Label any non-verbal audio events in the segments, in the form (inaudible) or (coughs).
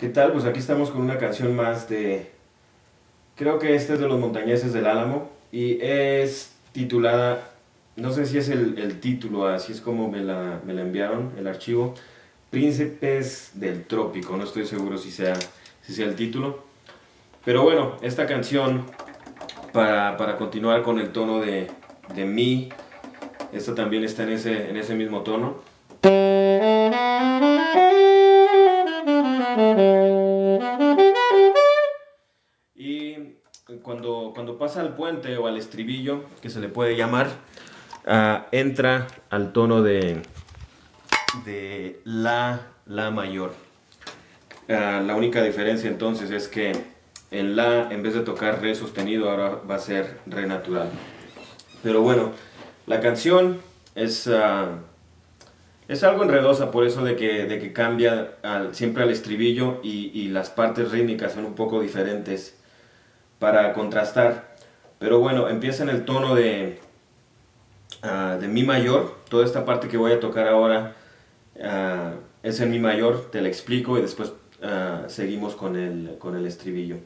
¿Qué tal? Pues aquí estamos con una canción más de... Creo que este es de los montañeses del Álamo y es titulada, no sé si es el, título, así es como me la, me la, enviaron, el archivo, Príncipes del Trópico, no estoy seguro si sea, si sea el título. Pero bueno, esta canción, para, para continuar con el tono de, de mi, esta también está en ese, en ese mismo tono. Cuando, cuando pasa al puente o al estribillo, que se le puede llamar, ah, entra al tono de, de la, la mayor. Ah, la única diferencia entonces es que en la, en vez de tocar re sostenido, ahora va a ser re natural. Pero bueno, la canción es, ah, es algo enredosa por eso de que, de que cambia siempre al estribillo y, y las partes rítmicas son un poco diferentes para contrastar. Pero bueno, empieza en el tono de, ah, de Mi mayor. Toda esta parte que voy a tocar ahora ah, es en Mi mayor, te la explico y después ah, seguimos con el, con el estribillo.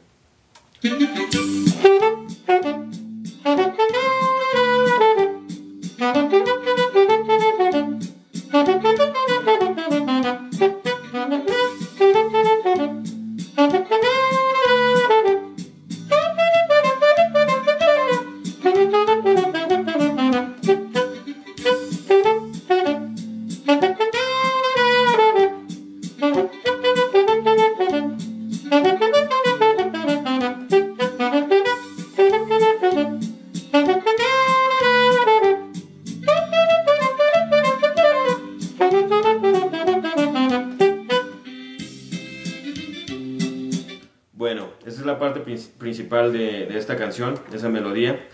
Bueno, esa es la parte principal de, esta canción, esa melodía.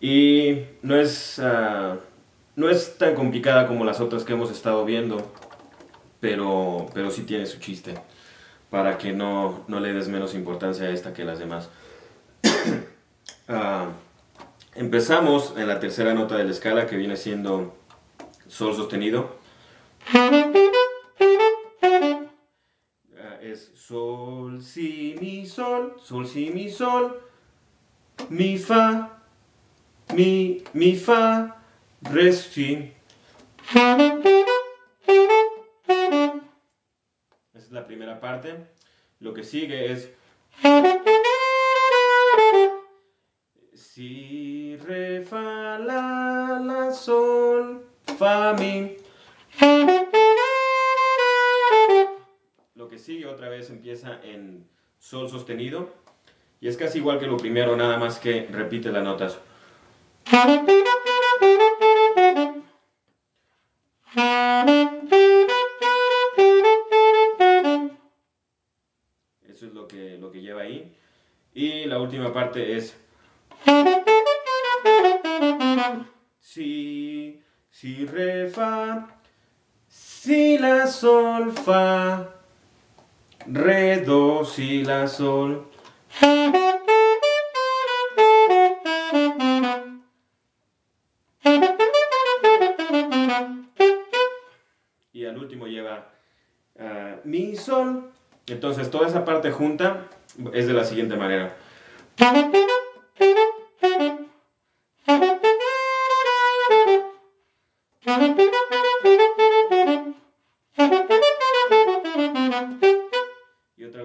Y no es, ah, no es tan complicada como las otras que hemos estado viendo, pero, pero sí tiene su chiste, para que no, no le des menos importancia a esta que las demás. (coughs) Ah, empezamos en la tercera nota de la escala, que viene siendo Sol sostenido. Sol, si, mi, sol, sol, si, mi, sol, mi, fa, mi, mi, fa, re, si. Esa es la primera parte. Lo que sigue es si, re, fa, la, la, sol, fa, mi. Sigue otra vez empieza en sol sostenido y es casi igual que lo primero, nada más que repite las notas. Eso es lo que, lo que lleva ahí. Y la última parte es... Si, si, re, fa, si, la, sol, fa re, do, si, la, sol. Y al último lleva uh, mi, sol. Entonces toda esa parte junta es de la siguiente manera.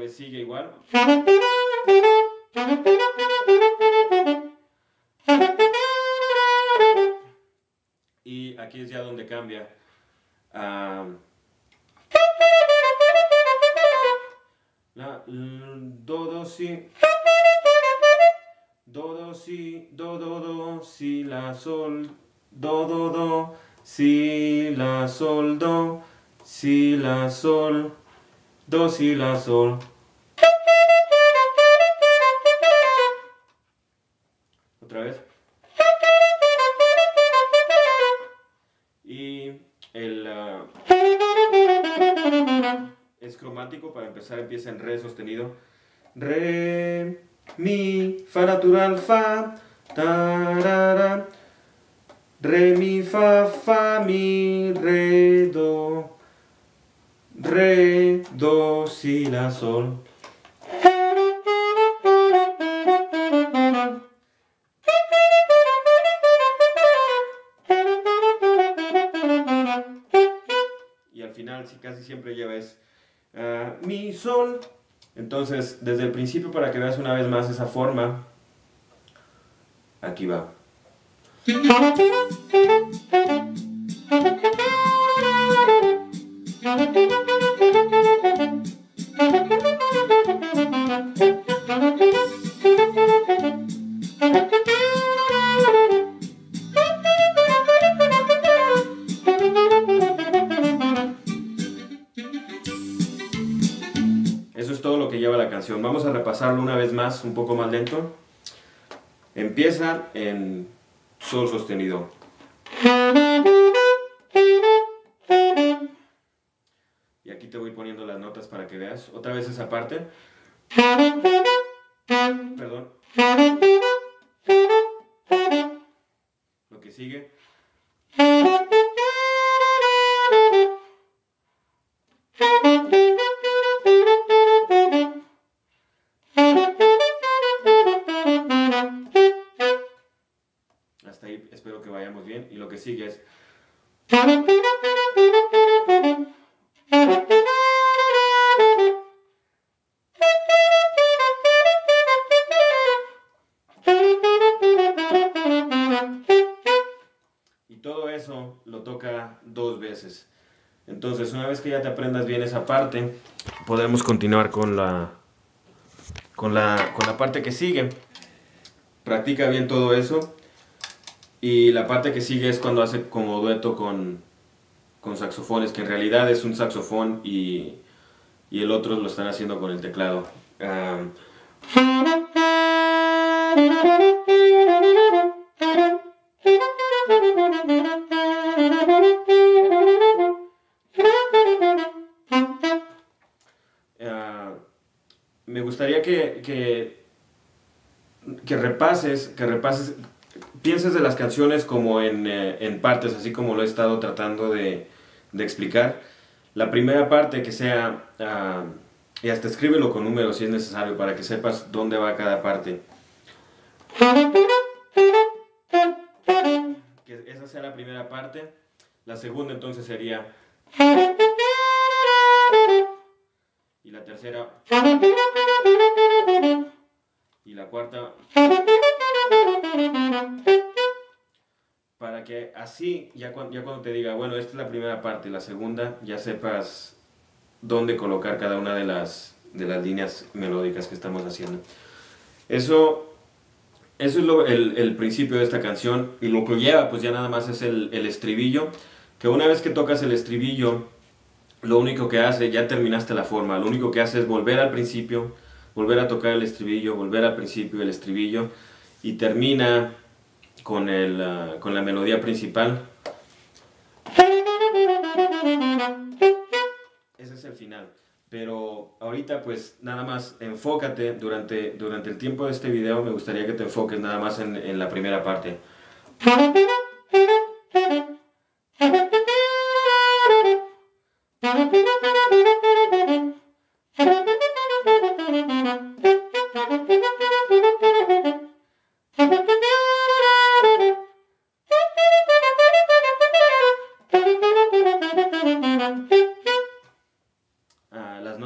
Sigue igual. Y aquí es ya donde cambia. la, do, do, si. Do, do, si, do, do, do, si, la, sol, do, do, do, si, la, sol, do, si, la, sol, do, si, la, sol. Otra vez. Y el... Uh, es cromático, para empezar empieza en re sostenido. Re, mi, fa natural, fa, tarara. Re, mi, fa, fa, mi, re, do. re, do, si, la, sol. Y al final, si casi siempre lleves ah, mi sol. Entonces, desde el principio, para que veas una vez más esa forma, aquí va. (laughs) es todo lo que lleva la canción. Vamos a repasarlo una vez más, un poco más lento. Empieza en sol sostenido. Y aquí te voy poniendo las notas para que veas. Otra vez esa parte. Perdón. Lo que sigue. Espero que vayamos bien. Y lo que sigue es... Y todo eso lo toca dos veces. Entonces, una vez que ya te aprendas bien esa parte, podemos continuar con la, con la, con la parte que sigue. Practica bien todo eso. Y la parte que sigue es cuando hace como dueto con, con saxofones, que en realidad es un saxofón y, y el otro lo están haciendo con el teclado. Uh, me gustaría que, que, que repases, que repases pienses de las canciones como en, eh, en, partes, así como lo he estado tratando de, de explicar. La primera parte que sea, uh, y hasta escríbelo con números si es necesario para que sepas dónde va cada parte. Que esa sea la primera parte. La segunda entonces sería... Y la tercera... Y la cuarta para que así, ya cuando, te diga, bueno, esta es la primera parte, la segunda, ya sepas dónde colocar cada una de las, de las líneas melódicas que estamos haciendo. Eso, eso es lo, el, el, principio de esta canción y lo que lleva pues ya nada más es el, el estribillo, que una vez que tocas el estribillo, lo único que hace, ya terminaste la forma, lo único que hace es volver al principio, volver a tocar el estribillo, volver al principio el estribillo y termina con, el, uh, con la melodía principal. Ese es el final. Pero ahorita pues nada más enfócate durante, durante el tiempo de este video me gustaría que te enfoques nada más en, en la primera parte. (laughs)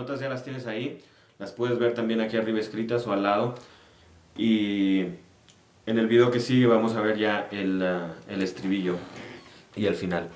notas ya las tienes ahí, las puedes ver también aquí arriba escritas o al lado. Y en el video que sigue vamos a ver ya el, uh, el estribillo y el final.